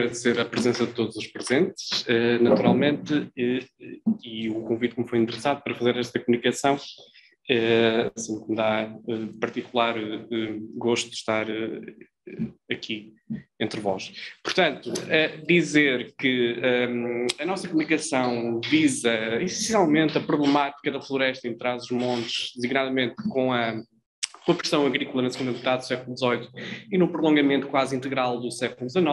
agradecer a presença de todos os presentes, naturalmente, e o convite que me foi interessado para fazer esta comunicação é, assim, me dá particular gosto de estar aqui entre vós. Portanto, dizer que a nossa comunicação visa essencialmente a problemática da floresta em Trás-os-Montes, designadamente com a com a pressão agrícola na segunda metade do século XVIII e no prolongamento quase integral do século XIX.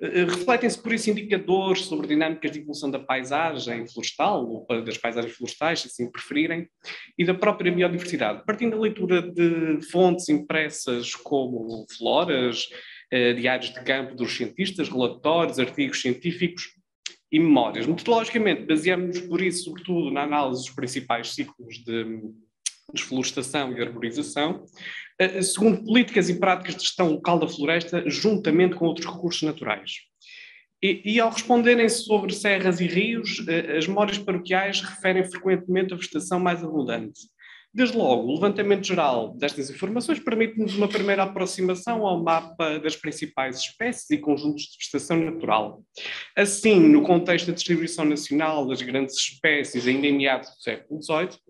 Eh, eh, refletem-se por isso indicadores sobre dinâmicas de evolução da paisagem florestal, ou das paisagens florestais, se assim preferirem, e da própria biodiversidade, partindo da leitura de fontes impressas como floras, eh, diários de campo dos cientistas, relatórios, artigos científicos, e memórias. Metodologicamente, baseamos-nos, por isso, sobretudo, na análise dos principais ciclos de desflorestação e arborização, eh, segundo políticas e práticas de gestão local da floresta, juntamente com outros recursos naturais. E, e, ao responderem sobre serras e rios, eh, as memórias paroquiais referem frequentemente a vegetação mais abundante. Desde logo, o levantamento geral destas informações permite-nos uma primeira aproximação ao mapa das principais espécies e conjuntos de vegetação natural. Assim, no contexto da distribuição nacional das grandes espécies ainda em meados do século XVIII,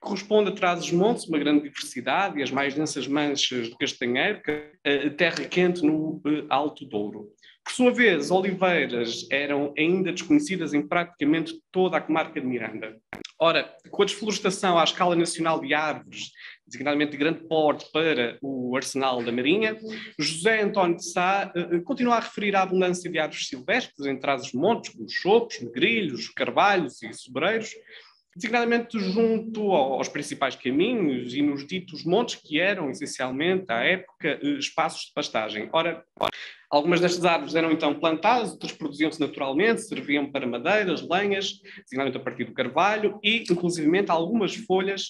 corresponde a Trás-os-Montes uma grande diversidade e as mais densas manchas do castanheiro, a terra quente no eh, Alto Douro. Por sua vez, oliveiras eram ainda desconhecidas em praticamente toda a comarca de Miranda. Ora, com a desflorestação à escala nacional de árvores, designadamente de grande porte para o arsenal da Marinha, José António de Sá uh, continua a referir a abundância de árvores silvestres em trás-os-montes, como chopos, negrilhos, carvalhos e sobreiros, designadamente junto aos principais caminhos e nos ditos montes que eram, essencialmente, à época, eh, espaços de pastagem. Ora, algumas destas árvores eram então plantadas, outras produziam-se naturalmente, serviam para madeiras, lenhas, designadamente a partir do carvalho, e, inclusivamente, algumas folhas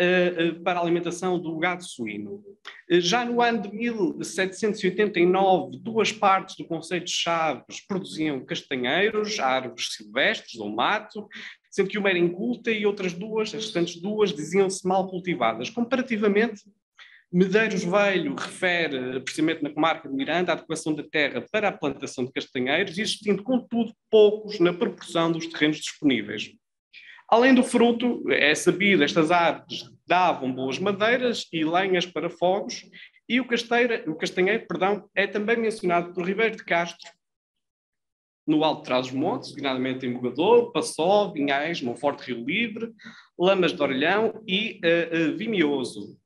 uh, uh, para a alimentação do gado suíno. Uh, já no ano de 1789, duas partes do Conselho de Chaves produziam castanheiros, árvores silvestres ou mato, sendo que uma era inculta e outras duas, as restantes duas, diziam-se mal cultivadas. Comparativamente, Medeiros Velho refere, precisamente na comarca de Miranda, a adequação da terra para a plantação de castanheiros, existindo, contudo, poucos na proporção dos terrenos disponíveis. Além do fruto, é sabido, estas árvores davam boas madeiras e lenhas para fogos, e o, o castanheiro perdão, é também mencionado por Ribeiro de Castro no Alto Trás-os-Montes, designadamente em Mogador, Passó, Vinhais, Monforte Rio Livre, Lamas de Orelhão e uh, uh, Vimioso.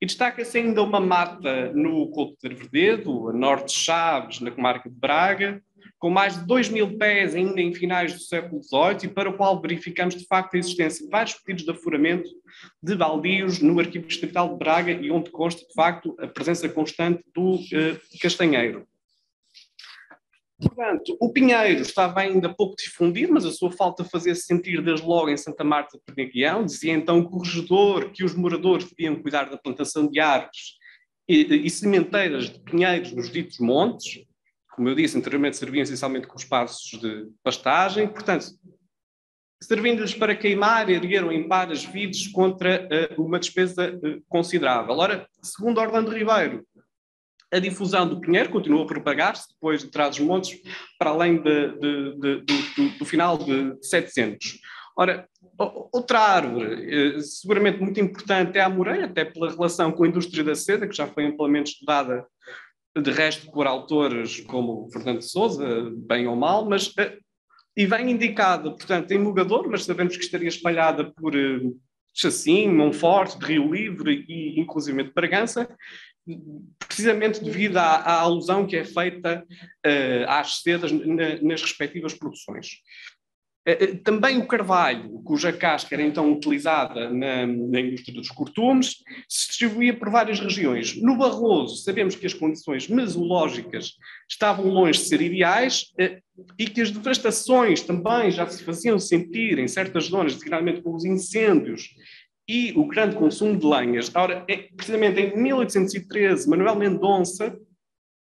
E destaca-se ainda uma mata no Couto de Arvededo, a norte de Chaves, na comarca de Braga, com mais de 2 mil pés ainda em finais do século XVIII, e para o qual verificamos de facto a existência de vários pedidos de afuramento de baldios no arquivo distrital de Braga e onde consta de facto a presença constante do uh, castanheiro. Portanto, o Pinheiro estava ainda pouco difundido, mas a sua falta fazia-se sentir desde logo em Santa Marta de Perneguião. Dizia então o corregedor que os moradores deviam cuidar da plantação de árvores e, e sementeiras de pinheiros nos ditos montes. Como eu disse anteriormente, serviam essencialmente com espaços de pastagem. Portanto, servindo-lhes para queimar, ergueram em par as vides contra uh, uma despesa uh, considerável. Ora, segundo Orlando Ribeiro, a difusão do Pinheiro continuou a propagar-se depois de Trás-os-Montes para além de, de, de, do, do, final de 700. Ora, outra árvore eh, seguramente muito importante é a amoreia, até pela relação com a indústria da seda, que já foi amplamente estudada de resto por autores como Fernando Souza, bem ou mal, mas eh, e vem indicada, portanto, em Mugador, mas sabemos que estaria espalhada por eh, Chassim, Monforte, Rio Livre e inclusive Bragança, precisamente devido à, à, alusão que é feita uh, às sedas na, nas respectivas produções. Uh, também o carvalho, cuja casca era então utilizada na, na, indústria dos cortumes, se distribuía por várias regiões. No Barroso, sabemos que as condições mesológicas estavam longe de ser ideais e que as devastações também já se faziam sentir em certas zonas, designadamente com os incêndios e o grande consumo de lenhas. Ora, é, precisamente em 1813, Manuel Mendonça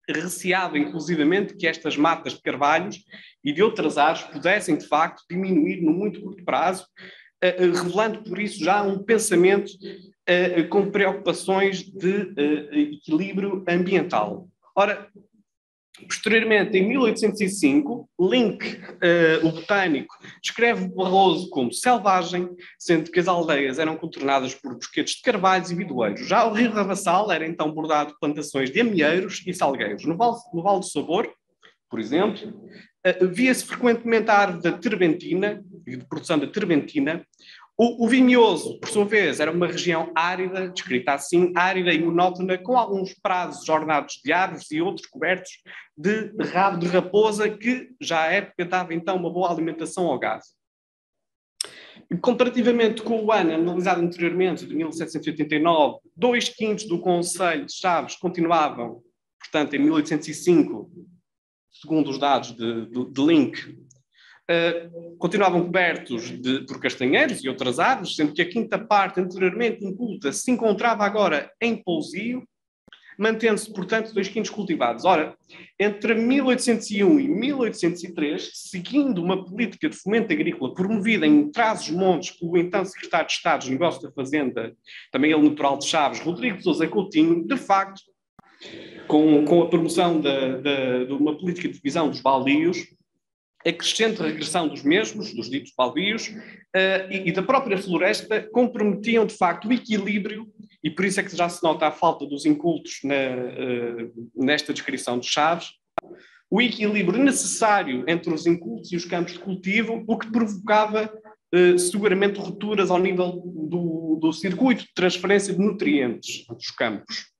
receava inclusivamente que estas matas de carvalhos e de outras árvores pudessem, de facto, diminuir no muito curto prazo, uh, uh, revelando por isso já um pensamento uh, com preocupações de equilíbrio ambiental. Ora, Posteriormente, em 1805, Link, uh, o botânico, descreve Barroso como selvagem, sendo que as aldeias eram contornadas por bosquetes de carvalhos e bidoeiros. Já o rio Ravassal era então bordado de plantações de amieiros e salgueiros. No Vale, no vale do Sabor, por exemplo, uh, via-se frequentemente a árvore da terbentina, de produção da terbentina, o, o por sua vez, era uma região árida, descrita assim, árida e monótona, com alguns prazos ornados de árvores e outros cobertos de rabo de raposa, que já à época dava então uma boa alimentação ao gado. Comparativamente com o ano analisado anteriormente, de 1789, dois quintos do Conselho de Chaves continuavam, portanto, em 1805, segundo os dados de, de, de Link, Uh, continuavam cobertos de, por castanheiros e outras árvores, sendo que a quinta parte anteriormente inculta se encontrava agora em pousio, mantendo-se, portanto, dois quintos cultivados. Ora, entre 1801 e 1803, seguindo uma política de fomento agrícola promovida em Trás-os-Montes pelo então secretário de Estado dos Negócios da Fazenda, também ele natural de Chaves, Rodrigo de Sousa Coutinho, de facto, com, com a promoção de, de uma política de divisão dos baldios, a crescente regressão dos mesmos, dos ditos balbios, uh, e, e, da própria floresta, comprometiam de facto o equilíbrio, e por isso é que já se nota a falta dos incultos na, uh, nesta descrição de Chaves, o equilíbrio necessário entre os incultos e os campos de cultivo, o que provocava uh, seguramente rupturas ao nível do, do circuito de transferência de nutrientes dos campos.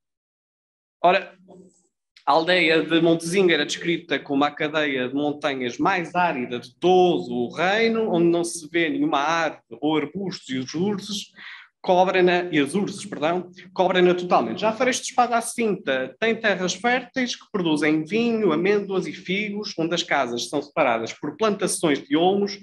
Ora, a aldeia de Montezinha era descrita como a cadeia de montanhas mais árida de todo o reino, onde não se vê nenhuma árvore ou arbustos e os ursos cobrem-na, e as urzes, perdão, cobrem-na totalmente. Já Freixo de Espada à Cinta tem terras férteis que produzem vinho, amêndoas e figos, onde as casas são separadas por plantações de olmos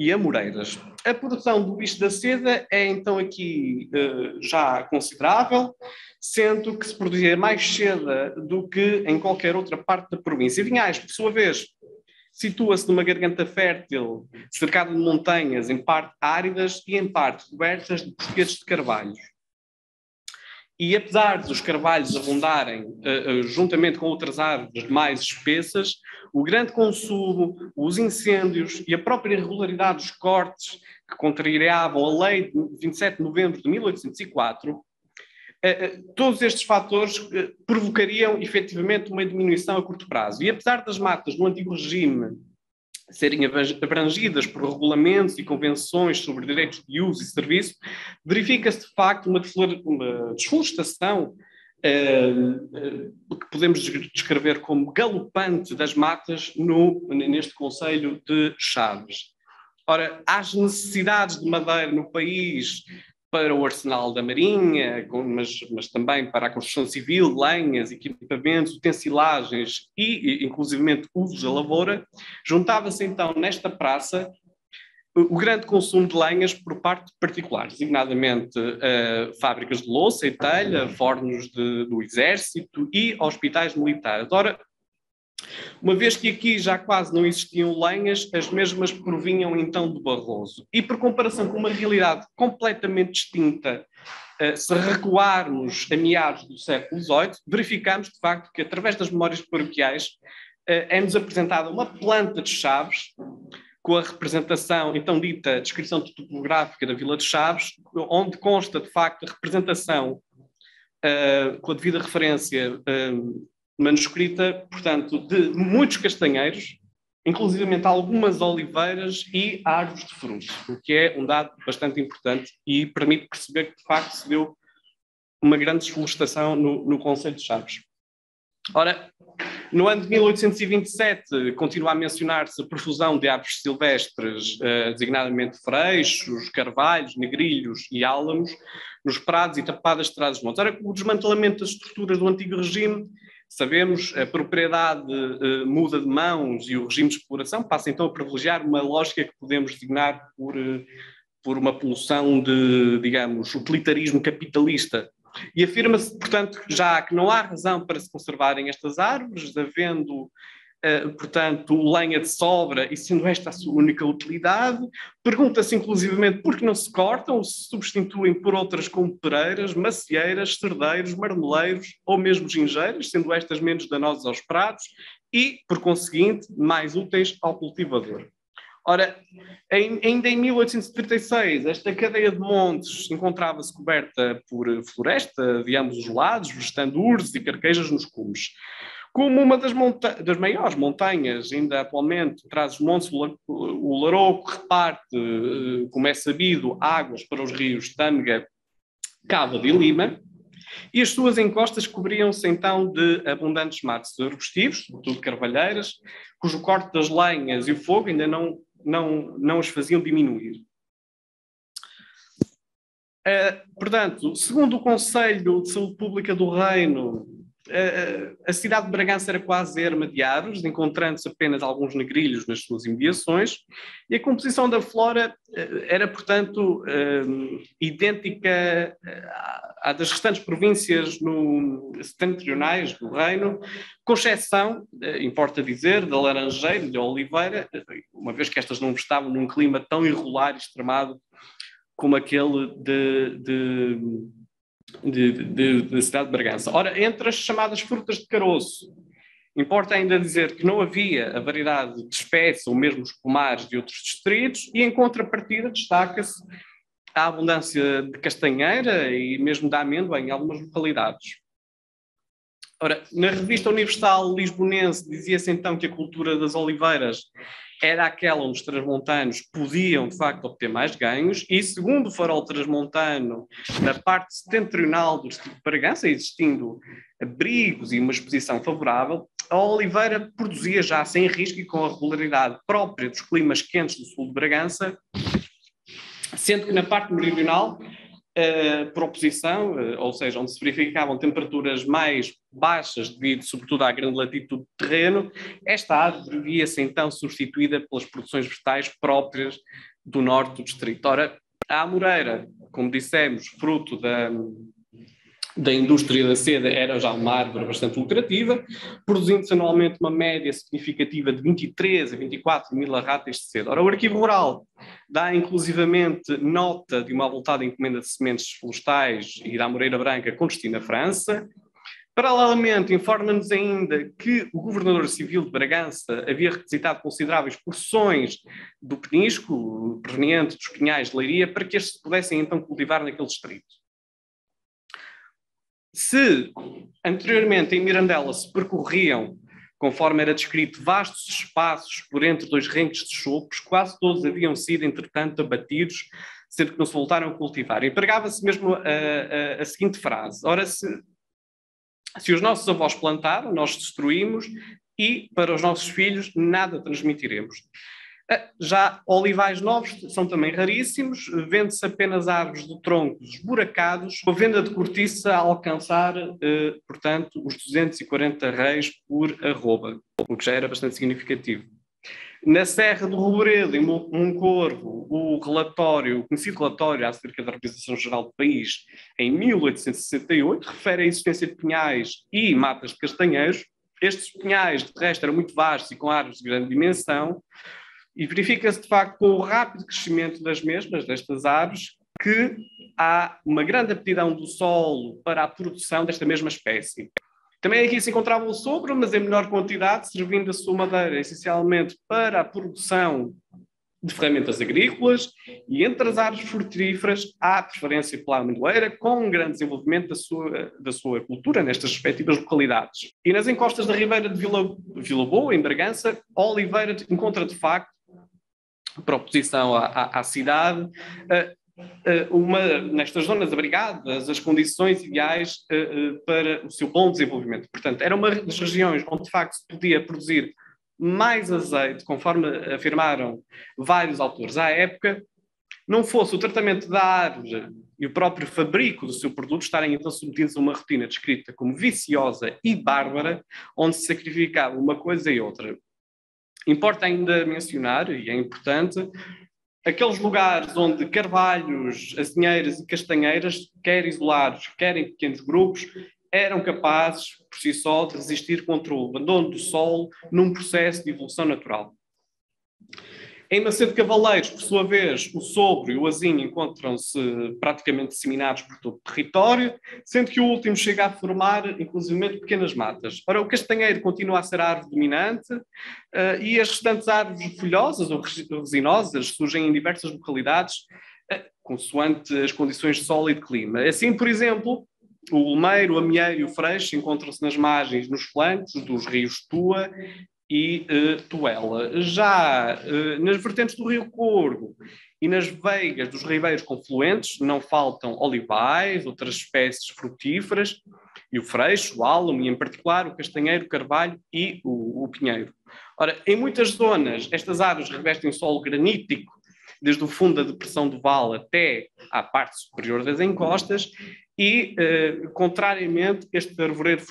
e amoreiras. A produção do bicho da seda é então aqui uh, já considerável, sendo que se produzia mais seda do que em qualquer outra parte da província. Vinhais, por sua vez, situa-se numa garganta fértil, cercada de montanhas, em parte áridas e em parte cobertas de bosquetes de carvalhos. E apesar dos carvalhos abundarem uh, juntamente com outras árvores mais espessas, o grande consumo, os incêndios e a própria irregularidade dos cortes que contrariavam a lei de 27 de novembro de 1804 eh, todos estes fatores provocariam efetivamente uma diminuição a curto prazo. E apesar das matas no antigo regime serem abrangidas por regulamentos e convenções sobre direitos de uso e serviço, verifica-se de facto uma desflorestação que podemos descrever como galopante das matas no, neste Conselho de Chaves. Ora, as necessidades de madeira no país para o arsenal da Marinha, mas, mas também para a construção civil, lenhas, equipamentos, utensilagens e, inclusivamente, usos da lavoura, juntava-se então nesta praça o grande consumo de lenhas por parte de particulares, designadamente uh, fábricas de louça e telha, fornos de, do exército e hospitais militares. Ora, uma vez que aqui já quase não existiam lenhas, as mesmas provinham então do Barroso. E por comparação com uma realidade completamente distinta, uh, se recuarmos a meados do século XVIII, verificamos de facto que através das memórias paroquiais uh, é-nos apresentada uma planta de chaves com a representação, então dita descrição topográfica da Vila de Chaves, onde consta de facto a representação uh, com a devida referência manuscrita, portanto, de muitos castanheiros, inclusivamente algumas oliveiras e árvores de frutos, o que é um dado bastante importante e permite perceber que, de facto, se deu uma grande desflorestação no, no Conselho de Chaves. Ora, no ano de 1827, continua a mencionar-se a profusão de árvores silvestres, eh, designadamente freixos, carvalhos, negrilhos e álamos, nos prados e tapadas de trás dos montes. Ora, o desmantelamento das estruturas do antigo regime Sabemos a propriedade uh, muda de mãos e o regime de exploração passa então a privilegiar uma lógica que podemos designar por, uh, por uma pulsão de, digamos, utilitarismo capitalista. E afirma-se, portanto, já que não há razão para se conservarem estas árvores, havendo portanto, lenha de sobra, e sendo esta a sua única utilidade, pergunta-se inclusivamente por que não se cortam ou se substituem por outras como pereiras, macieiras, cerdeiros, marmeleiros ou mesmo gingeiras, sendo estas menos danosas aos pratos e, por conseguinte, mais úteis ao cultivador. Ora, em, ainda em 1836, esta cadeia de montes encontrava-se coberta por floresta de ambos os lados, vestando ursos e carquejas nos cumes. Como uma das, das, maiores montanhas, ainda atualmente, traz os montes, o Larouco reparte, eh, como é sabido, águas para os rios Tâmega, Cava e Lima, e as suas encostas cobriam-se então de abundantes matos arbustivos, sobretudo carvalheiras, cujo corte das lenhas e o fogo ainda não, não, não os faziam diminuir. Uh, portanto, segundo o Conselho de Saúde Pública do Reino, a cidade de Bragança era quase erma de árvores, encontrando-se apenas alguns negrilhos nas suas imediações, e a composição da flora uh, era, portanto, idêntica à das restantes províncias no, setentrionais do reino, com exceção, eh, importa dizer, da Laranjeira e da Oliveira, uma vez que estas não estavam num clima tão irregular e extremado como aquele de, de, de, de, cidade de Bragança. Ora, entre as chamadas frutas de caroço, importa ainda dizer que não havia a variedade de espécies ou mesmo os pomares de outros distritos, e em contrapartida destaca-se a abundância de castanheira e mesmo da amêndoa em algumas localidades. Ora, na revista Universal Lisbonense dizia-se então que a cultura das oliveiras era aquela onde os transmontanos podiam, de facto, obter mais ganhos, e segundo o farol transmontano, na parte setentrional do distrito de Bragança, existindo abrigos e uma exposição favorável, a oliveira produzia já sem risco e com a regularidade própria dos climas quentes do sul de Bragança, sendo que na parte meridional, por oposição, uh, ou seja, onde se verificavam temperaturas mais baixas devido sobretudo à grande latitude do terreno, esta árvore via-se então substituída pelas produções vegetais próprias do norte do distrito. Ora, a amoreira, como dissemos, fruto da, da indústria da seda era já uma árvore bastante lucrativa, produzindo-se anualmente uma média significativa de 23 a 24 mil arratas de seda. Ora, o arquivo rural dá inclusivamente nota de uma avultada encomenda de sementes florestais e da amoreira branca com destino à França. Paralelamente, informa-nos ainda que o governador civil de Bragança havia requisitado consideráveis porções do penisco, proveniente dos pinhais de Leiria, para que estes se pudessem então cultivar naquele distrito. Se anteriormente em Mirandela se percorriam, conforme era descrito, vastos espaços por entre dois renques de chopos, quase todos haviam sido, entretanto, abatidos, sendo que não se voltaram a cultivar. Empregava-se mesmo a, a, a, seguinte frase: Ora, se, se os nossos avós plantaram, nós destruímos, e para os nossos filhos nada transmitiremos. Já olivais novos são também raríssimos, vende-se apenas árvores de troncos esburacados, com a venda de cortiça a alcançar, eh, portanto, os 240 reis por arroba, o que já era bastante significativo. Na Serra do Roboredo, em Moncorvo, o relatório, o conhecido relatório acerca da Organização Geral do país, em 1868, refere a existência de pinhais e matas de castanheiros. Estes pinhais, de resto, eram muito vastos e com árvores de grande dimensão, e verifica-se, de facto, com o rápido crescimento das mesmas, destas aves, que há uma grande aptidão do solo para a produção desta mesma espécie. Também aqui se encontrava o sopro, mas em menor quantidade, servindo a sua madeira essencialmente para a produção de ferramentas agrícolas e entre as árvores frutíferas há preferência pela amendoeira, com um grande desenvolvimento da sua, da sua cultura nestas respectivas localidades. E nas encostas da Ribeira de Vila, Vila Boa, em Bragança, a oliveira encontra de facto para oposição à, à, à cidade, uma, nestas zonas abrigadas, as condições ideais para o seu bom desenvolvimento. Portanto, era uma das regiões onde de facto se podia produzir mais azeite, conforme afirmaram vários autores à época, não fosse o tratamento da árvore e o próprio fabrico do seu produto estarem então submetidos a uma rotina descrita como viciosa e bárbara, onde se sacrificava uma coisa e outra. Importa ainda mencionar, e é importante, aqueles lugares onde carvalhos, azinheiras e castanheiras, quer isolados, quer em pequenos grupos, eram capazes, por si só, de resistir contra o abandono do solo num processo de evolução natural. Em Macedo Cavaleiros, por sua vez, o Sobre e o Azinho encontram-se praticamente disseminados por todo o território, sendo que o último chega a formar, inclusive, pequenas matas. Ora, o castanheiro continua a ser a árvore dominante uh, e as restantes árvores folhosas ou resinosas surgem em diversas localidades, uh, consoante as condições de solo e de clima. Assim, por exemplo, o Olmeiro, o Amieiro e o Freixo encontram-se nas margens, nos flancos dos rios Tua e uh, Tuela. Já uh, nas vertentes do Rio Corvo e nas veigas dos ribeiros confluentes não faltam olivais, outras espécies frutíferas, e o freixo, o álamo, e em particular o castanheiro, o carvalho e o, o pinheiro. Ora, em muitas zonas, estas árvores revestem solo granítico, desde o fundo da depressão do vale até à parte superior das encostas, e, uh, contrariamente, este arvoredo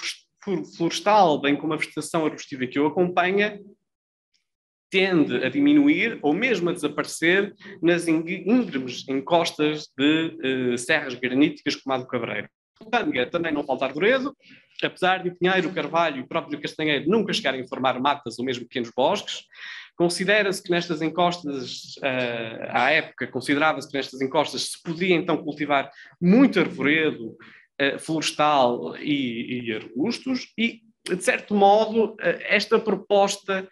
florestal, bem como a vegetação arbustiva que o acompanha, tende a diminuir ou mesmo a desaparecer nas íngremes encostas de uh, serras graníticas como a do Cabreiro. Também não falta arvoredo, apesar de Pinheiro, Carvalho e o próprio Castanheiro nunca chegarem a formar matas ou mesmo pequenos bosques, considera-se que nestas encostas, uh, à época, considerava-se que nestas encostas se podia então cultivar muito arvoredo, eh, florestal e, e arbustos, e, de certo modo, eh, esta proposta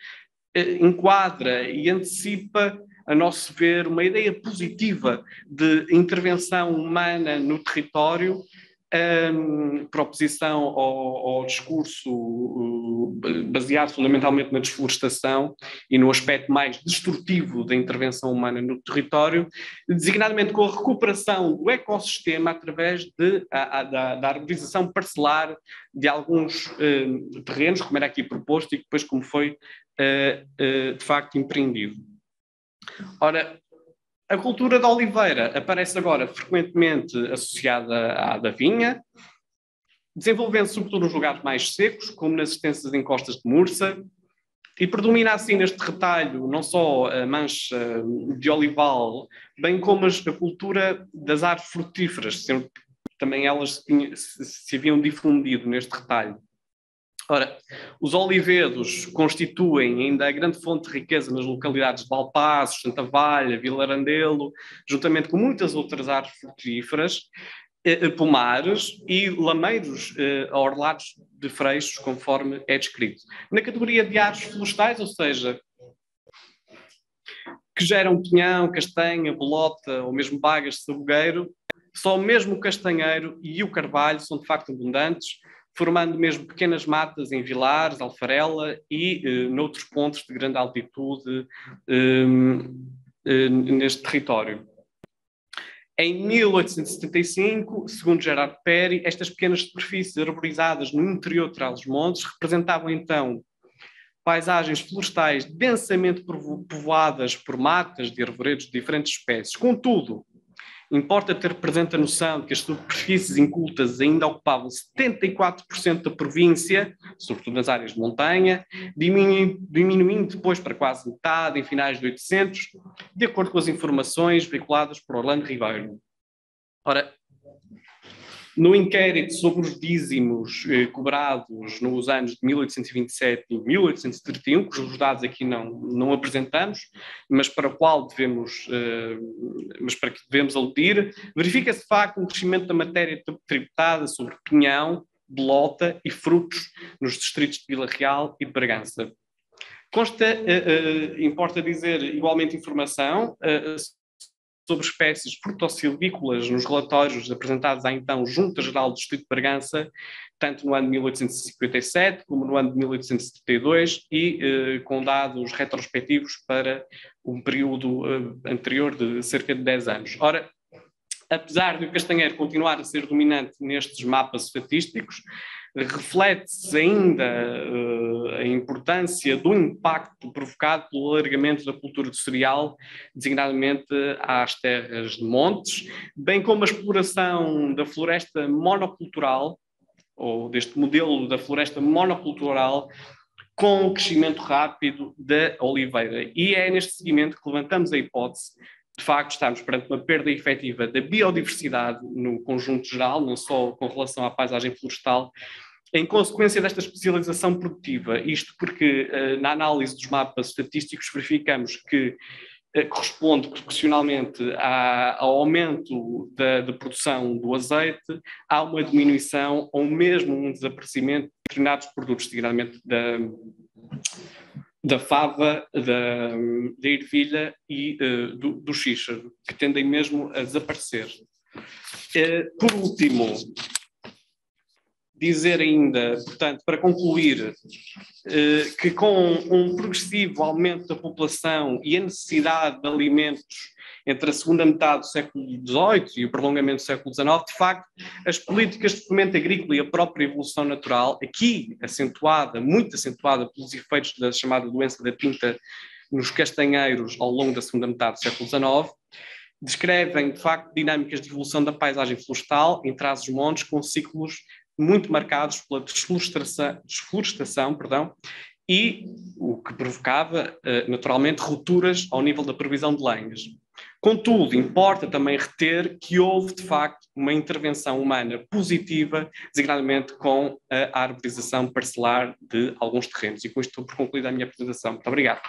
eh, enquadra e antecipa, a nosso ver, uma ideia positiva de intervenção humana no território um, proposição ao, ao, discurso uh, baseado fundamentalmente na desflorestação e no aspecto mais destrutivo da intervenção humana no território, designadamente com a recuperação do ecossistema através de, a, a, da, da, arborização parcelar de alguns uh, terrenos, como era aqui proposto e depois como foi uh, de facto empreendido. Ora, a cultura da oliveira aparece agora frequentemente associada à da vinha, desenvolvendo-se sobretudo nos lugares mais secos, como nas extensas encostas de Mursa, e predomina assim neste retalho não só a mancha de olival, bem como a cultura das árvores frutíferas, que também elas se, se haviam difundido neste retalho. Ora, os olivedos constituem ainda a grande fonte de riqueza nas localidades de Valpaços, Santa Valha, Vilarandelo, juntamente com muitas outras árvores frutíferas, eh, eh, pomares e lameiros eh, orlados de freixos, conforme é descrito. Na categoria de árvores florestais, ou seja, que geram pinhão, castanha, bolota ou mesmo bagas de sabugueiro, só mesmo o castanheiro e o carvalho são de facto abundantes, formando mesmo pequenas matas em Vilares, Alfarela e eh, noutros pontos de grande altitude eh, eh, neste território. Em 1875, segundo Gerard Perry, estas pequenas superfícies arborizadas no interior de Trás-os-Montes representavam então paisagens florestais densamente povoadas por matas de arvoredos de diferentes espécies. Contudo, Importa ter presente a noção de que as superfícies incultas ainda ocupavam 74% da província, sobretudo nas áreas de montanha, diminuindo, depois para quase metade em finais de 800, de acordo com as informações veiculadas por Orlando Ribeiro. Ora, no inquérito sobre os dízimos eh, cobrados nos anos de 1827 e 1831, cujos dados aqui não, não apresentamos, mas para o qual devemos, eh, mas para que devemos aludir, verifica-se de facto um crescimento da matéria tributada sobre pinhão, belota e frutos nos distritos de Vila Real e de Bragança. Consta, eh, eh importa dizer, igualmente informação eh, sobre espécies frutossilvícolas nos relatórios apresentados à então Junta Geral do Distrito de Bragança, tanto no ano de 1857 como no ano de 1872, e eh, com dados retrospectivos para um período eh, anterior de cerca de 10 anos. Ora, apesar de o castanheiro continuar a ser dominante nestes mapas estatísticos, reflete-se ainda uh, a importância do impacto provocado pelo alargamento da cultura do cereal, designadamente às terras de montes, bem como a exploração da floresta monocultural, ou deste modelo da floresta monocultural, com o crescimento rápido da oliveira. E é neste seguimento que levantamos a hipótese de facto, estamos perante uma perda efetiva da biodiversidade no conjunto geral, não só com relação à paisagem florestal, em consequência desta especialização produtiva, isto porque uh, na análise dos mapas estatísticos verificamos que eh, corresponde proporcionalmente ao aumento da, da, produção do azeite, há uma diminuição ou mesmo um desaparecimento de determinados produtos, designadamente da, da fava, da, da ervilha e uh, do, do que tendem mesmo a desaparecer. Uh, por último, dizer ainda, portanto, para concluir, eh, que com um progressivo aumento da população e a necessidade de alimentos entre a segunda metade do século XVIII e o prolongamento do século XIX, de facto, as políticas de fomento agrícola e a própria evolução natural, aqui acentuada, muito acentuada pelos efeitos da chamada doença da pinta nos castanheiros ao longo da segunda metade do século XIX, descrevem, de facto, dinâmicas de evolução da paisagem florestal em trás-os-montes com ciclos muito marcados pela desflorestação, desflorestação perdão, e o que provocava, eh, naturalmente, rupturas ao nível da previsão de lenhas. Contudo, importa também reter que houve, de facto, uma intervenção humana positiva, designadamente com a arborização parcelar de alguns terrenos. E com isto estou por concluída a minha apresentação. Muito obrigado.